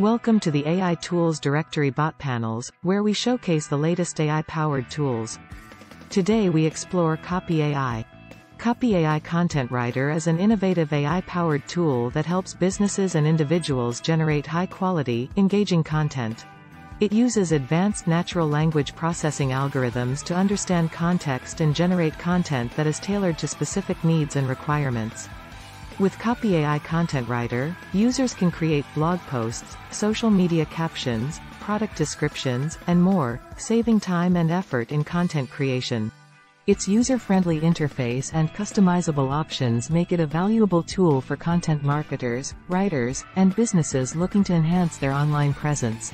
Welcome to the AI Tools Directory Bot Panels, where we showcase the latest AI-powered tools. Today we explore Copy AI. Copy AI Content Writer is an innovative AI-powered tool that helps businesses and individuals generate high-quality, engaging content. It uses advanced natural language processing algorithms to understand context and generate content that is tailored to specific needs and requirements. With Copy AI Content Writer, users can create blog posts, social media captions, product descriptions, and more, saving time and effort in content creation. Its user-friendly interface and customizable options make it a valuable tool for content marketers, writers, and businesses looking to enhance their online presence.